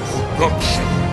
production.